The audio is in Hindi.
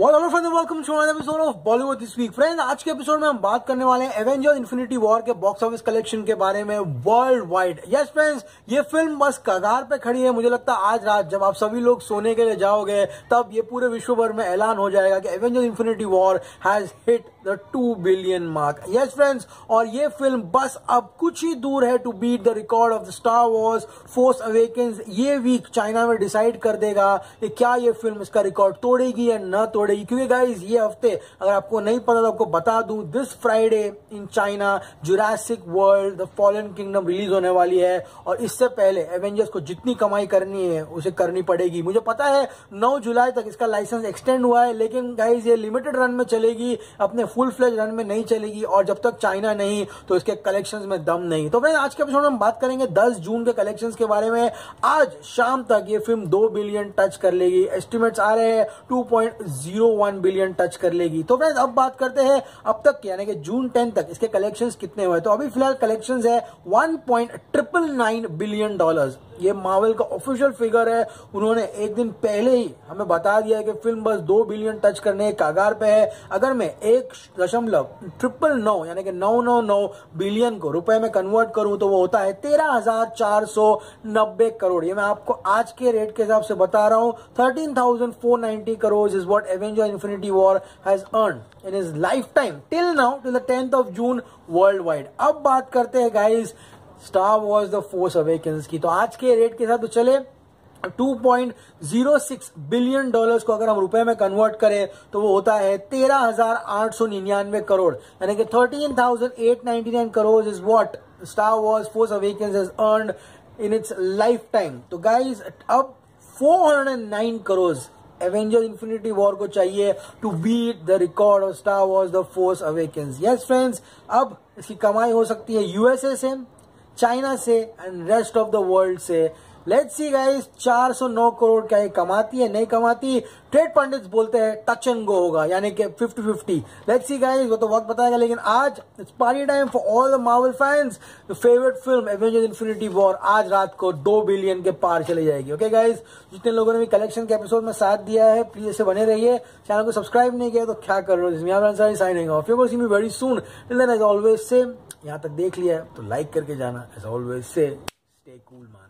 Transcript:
Welcome to episode of Bollywood this week friends आज के एपिसोड में हम बात करने वाले हैं एवेंजर इन्फिनिटी वॉर के बॉक्स ऑफ़िस कलेक्शन के बारे में वर्ल्ड वाइड यस फ्रेंड्स ये फ़िल्म बस कगार पे खड़ी है। मुझे लगता है आज रात जब आप सभी लोग सोने के लिए जाओगे, तब ये पूरे विश्व भर में ऐलान हो जाएगा कि Avenger Infinity War has hit the two billion mark yes friends और ये फ़िल्म बस अब कुछ ही दूर है to beat the record of the Star Wars Force Awakens ये वीक चाइना में डिसाइड कर देगा कि क्या ये फ़िल्म इसका रिकॉर्ड तोड़ेगी या न तोड़ेगी। क्योंकि गाइज़ ये हफ़्ते अगर आपको नहीं पता तो आपको बता दूँ this Friday in China Jurassic World the Fallen Kingdom release होने वाली है और इससे पहले एवेंजर्स को जितनी कमाई करनी है, उसे करनी पड़ेगी। मुझे पता है 9 जुलाई तक इसका लाइसेंस एक्सटेंड हुआ है, लेकिन गाइज़ ये लिमिटेड रन में चलेगी अपने फुल फ्लेज रन में नहीं चलेगी और जब तक चाइना नहीं तो इसके कलेक्शन में दम नहीं। तो फ्रेंड आज के एपिसोड में हम बात करेंगे दस जून के कलेक्शन के बारे में। आज शाम तक ये फ़िल्म दो बिलियन टच कर लेगी। एस्टिमेट्स आ रहे हैं टू बिलियन टच कर लेगी। तो फ्रेंड्स अब बात करते हैं, अब तक यानी कि जून टेन तक इसके कलेक्शंस कितने हुए तो अभी फ़िलहाल कलेक्शंस है one point triple nine billion dollars ये मार्वल का ऑफिशियल फिगर है। उन्होंने एक दिन पहले ही हमें बता दिया है कि फ़िल्म बस दो बिलियन टच करने कागार पे है। अगर मैं एक दशमलव ट्रिपल नौ, यानी कि नौ नौ नौ बिलियन को रुपए में कन्वर्ट करूँ तो वो होता है तेरह हज़ार चार सौ नब्बे करोड़। ये मैं आपको आज के रेट के हिसाब से बता रहा हूँ। Thirteen thousand four ninety crore is what Avenger Infinity War has earn in is life time till now till the tenth of June world wide अब बात करते हैं guys Star Wars the Force Awakens की। तो आज के रेट के साथ तो चले 2.06 बिलियन डॉलर्स को अगर हम रुपए में कन्वर्ट करें तो वो होता है तेरह हज़ार आठ सौ निन्यानवे करोड़। यानी कि thirteen thousand eight ninety nine crore is what Star Wars Force Awakens is earn in its life time तो गाइज़ अब 409 करोड़ एवेंजर इन्फिनिटी वॉर को चाहिए to beat the record of Star Wars the Force Awakens yes friends अब इसकी कमाई हो सकती है यूएसए से। चाइना से and rest of the world से। लेट्स सी गाइस 409 करोड़ क्या ये कमाती है, नहीं कमाती? ट्रेड पंडित बोलते हैं टच एंड गो होगा, यानी कि 50 50 लेट्स सी गाइस वो तो वक्त बताएगा, लेकिन आज it's party time for all the Marvel fans favourite film Avengers Infinity War आज रात को दो बिलियन के पार चली जाएगी ओके गाइस जितने लोगों ने भी कलेक्शन के एपिसोड में साथ दिया है प्लीज़ ऐसे बने रहिए। चैनल को सब्सक्राइब नहीं किया तो क्या कर रहे हो? Signing off you very soon till then as always से यहाँ तक देख लिया है तो लाइक करके जाना as always say stay cool man